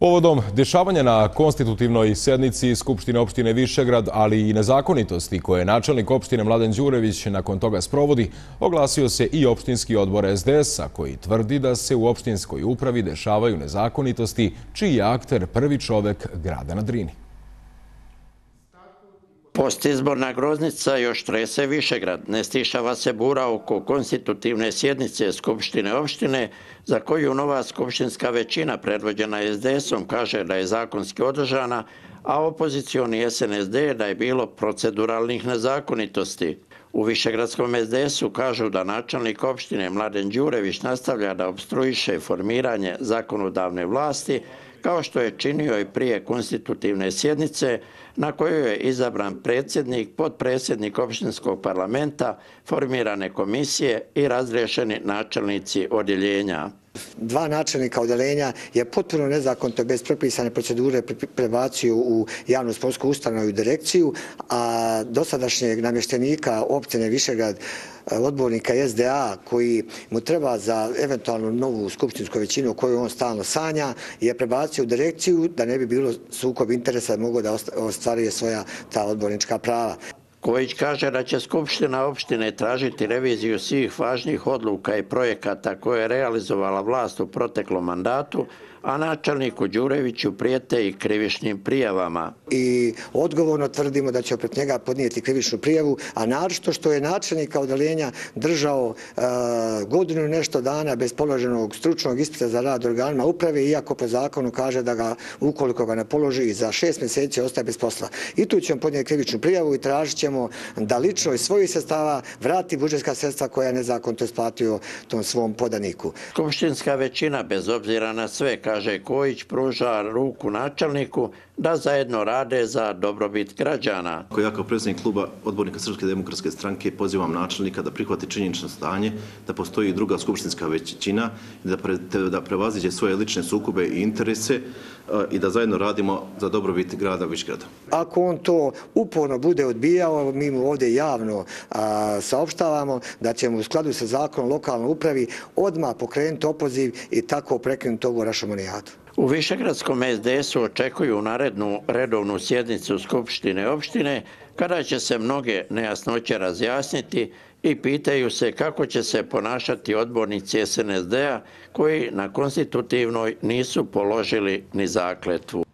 Povodom dešavanja na konstitutivnoj sednici Skupštine opštine Višegrad, ali i nezakonitosti koje je načelnik opštine Mladen Đurević nakon toga sprovodi, oglasio se i opštinski odbor SDS-a koji tvrdi da se u opštinskoj upravi dešavaju nezakonitosti čiji je akter prvi čovek grada na Drini. Postizborna groznica još trese Višegrad. Ne stišava se bura oko konstitutivne sjednice Skupštine opštine, za koju nova skupštinska većina predvođena SDS-om kaže da je zakonski održana, a opozicioni SNSD da je bilo proceduralnih nezakonitosti. U Višegradskom SDS-u kažu da načelnik opštine Mladen Đurević nastavlja da obstruiše formiranje zakonodavne vlasti, kao što je činio i prije konstitutivne sjednice na kojoj je izabran predsjednik, podpredsjednik opštinskog parlamenta, formirane komisije i razrešeni načelnici odjeljenja dva načelnika odelenja je potpuno nezakonito bez propisane procedure prebacio u javnu sportsku ustanovu i direkciju, a dosadašnjeg namještenika općine Višegrad, e, odbornika SDA, koji mu treba za eventualnu novu skupštinsku većinu koju on stalno sanja, je prebacio u direkciju da ne bi bilo sukob interesa da mogo da ostvaruje svoja ta odbornička prava. Kojić kaže da će Skupština opštine tražiti reviziju svih važnih odluka i projekata koje je realizovala vlast u proteklom mandatu, a načelniku Đureviću prijete i krivišnim prijavama. I odgovorno tvrdimo da će opet njega podnijeti krivišnu prijavu, a naročito što je načelnika odeljenja držao e, godinu nešto dana bez položenog stručnog ispita za rad organima uprave, iako po zakonu kaže da ga ukoliko ga ne položi za šest mjeseci ostaje bez posla. I tu ćemo podnijeti krivičnu prijavu i tražit ćemo da lično iz svojih sestava vrati budžetska sredstva koja je nezakonto isplatio tom svom podaniku. Skupštinska većina, bez obzira na sve, kaže Kojić, pruža ruku načelniku da zajedno rade za dobrobit građana. Ako ja kao predsjednik kluba odbornika Srpske demokratske stranke pozivam načelnika da prihvati činjenično stanje, da postoji druga skupštinska većina, da, pre, da prevaziđe svoje lične sukube i interese i da zajedno radimo za dobrobit grada Višgrada. Ako on to uporno bude odbijao, mi mu ovdje javno a, saopštavamo da ćemo u skladu sa zakonom lokalnoj upravi odmah pokrenuti opoziv i tako prekinuti ovo rašomonijatu. U Višegradskom SDS-u očekuju narednu redovnu sjednicu Skupštine opštine, kada će se mnoge nejasnoće razjasniti i pitaju se kako će se ponašati odbornici SNSD-a koji na konstitutivnoj nisu položili ni zakletvu.